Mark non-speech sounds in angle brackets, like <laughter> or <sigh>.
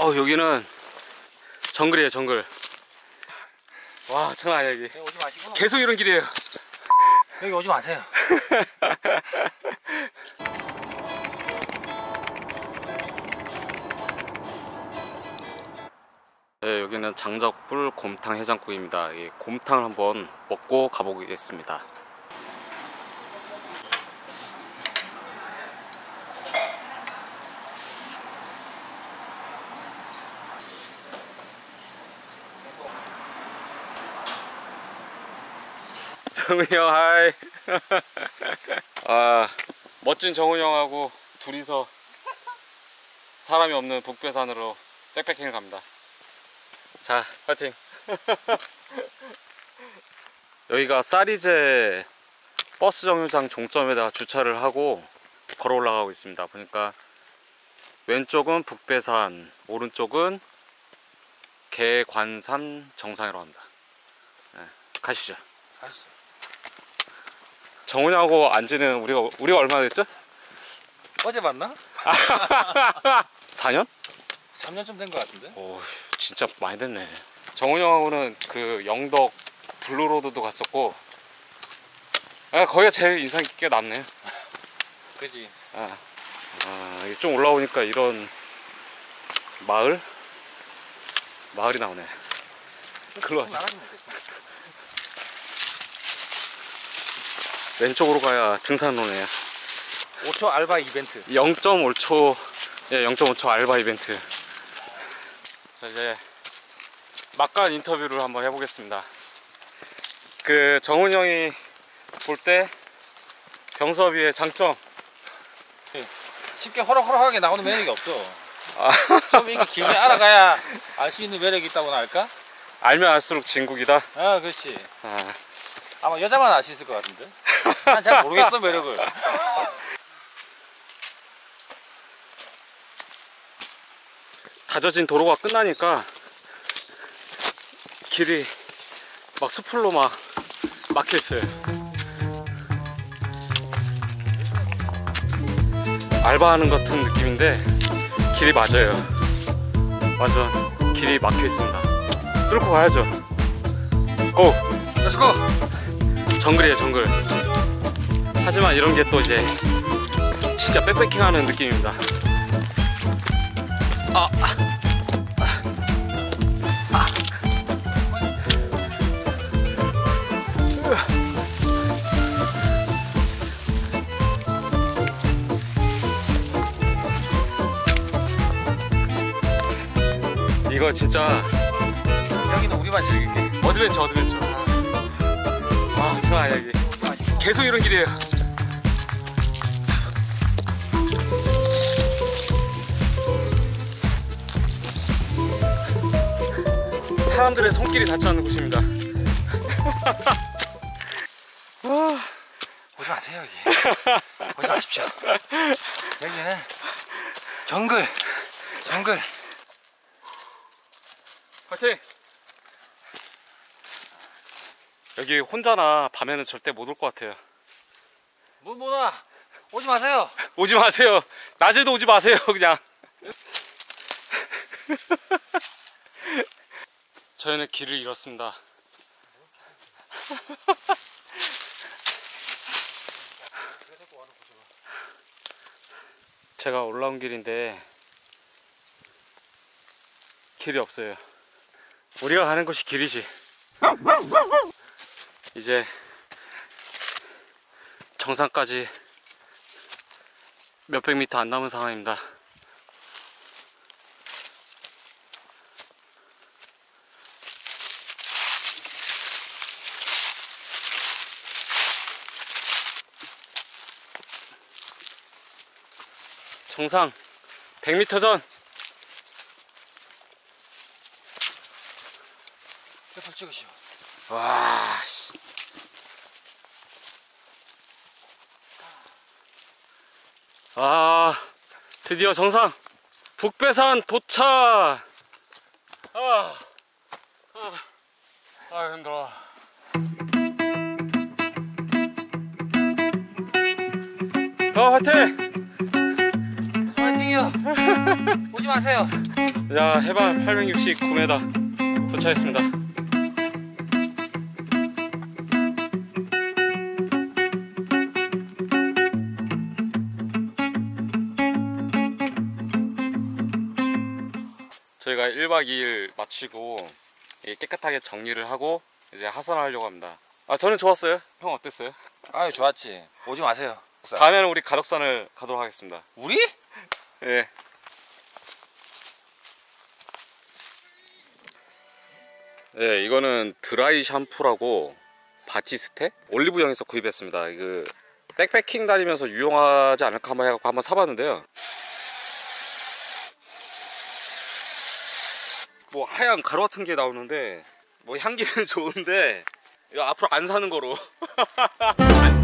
어 여기는 정글이에요 정글. 와 장난 아니야 여기. 오지 마시고. 계속 이런 길이에요. 여기 오지 마세요. <laughs> 네 여기는 장작불 곰탕 해장국입니다. 이 곰탕을 한번 먹고 가보겠습니다 정은이 형 hi. <laughs> 아 멋진 정은이 형하고 둘이서 사람이 없는 북배산으로 backpacking을 갑니다. 자 파이팅. <laughs> 여기가 싸리재 버스 정류장 종점에다가 주차를 하고 걸어 올라가고 있습니다. 보니까 왼쪽은 북배산 오른쪽은 개관산 정상이라고 합니다. 네, 가시죠. 가시죠. 정훈이하고 안지는 우리가 우리가 얼마나 됐죠? 어제 봤나? <laughs> 4년? 3년쯤 된 것 같은데. 오 진짜 많이 됐네 정훈이 형하고는 그 영덕 블루로드도 갔었고 아, 거기가 제일 인상 깊게 남네 <laughs> 그지. 아, 아 이게 좀 올라오니까 이런 마을? 마을이 나오네 글로 가자 나가지면 되지. 왼쪽으로 가야 등산로네요 5초 알바 이벤트. 0.5초 예 0.5초 알바 이벤트 자 이제 막간 인터뷰를 한번 해보겠습니다 그 정훈 형이 볼때 병섭이의 장점 쉽게 호락호락하게 나오는 매력이 없어. 아, 좀 이게 길게 알아가야 알 수 있는 매력이 있다고나 할까? 알면 알수록 진국이다 아, 그렇지. 아, 아마 여자만 알 수 있을 것 같은데. 난 잘 모르겠어 <laughs> 매력을. 다져진 도로가 끝나니까 길이 막 수풀로 막 막혀있어요 알바하는 것 같은 느낌인데 길이 맞아요 완전 길이 막혀있습니다 뚫고 가야죠 go! Let's go. 정글이에요 정글 하지만 이런 게 또 이제 진짜 백패킹 하는 느낌입니다 아, 아, 아, 아. 이거 진짜 여기는 우리만 즐길게. Adventure adventure 아 마시고. 계속 이런 길이에요. 사람들의 손길이 닿지 않는 곳입니다. <laughs> 와, 오지 마세요 여기. 오지 마십시오. 여기는 정글. 정글. 파이팅! 여기 혼자나 밤에는 절대 못 올 것 같아요. 문 뭐나 오지 마세요. <laughs> 오지 마세요. 낮에도 오지 마세요. 그냥. <laughs> 저희는 길을 잃었습니다. <laughs> 제가 올라온 길인데 길이 없어요. 우리가 가는 곳이 길이지. 이제 정상까지 몇백 미터 안 남은 상황입니다. 정상 100m 전 옆을 찍으시오. 와, 씨. 아, 드디어 정상 북배산 도착. 아, 아, 아 힘들어. 어, 화이팅! 파이팅이요. 마세요. <laughs> 오지 마세요. 자 해발 869m 도착했습니다 저희가 1박 2일 마치고 이 깨끗하게 정리를 하고 이제 하산하려고 합니다 아 저는 좋았어요 형 어땠어요? 아유 좋았지. 오지 마세요. 다음에는 우리 가덕산을 가도록 하겠습니다 우리? 예. 예, 이거는 드라이 샴푸라고 바티스테 올리브영에서 구입했습니다. 그 백패킹 다니면서 유용하지 않을까 한번 해갖고 한번 사봤는데요. 뭐 하얀 가루 같은 게 나오는데 뭐 향기는 <laughs> 좋은데 이거 앞으로 안 사는 거로 <laughs>